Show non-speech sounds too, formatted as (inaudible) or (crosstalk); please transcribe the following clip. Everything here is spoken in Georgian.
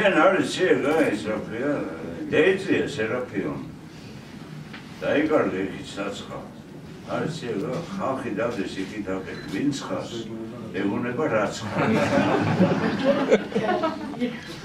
შენ არის ძე რა ეს რაფია დეიზია სერაფიონ დაიკარგე იქით საცხა. არის ძე ხალხი დადეს იქით აკეთ ვინც ხარ ეგონება რაც ხარ (laughs)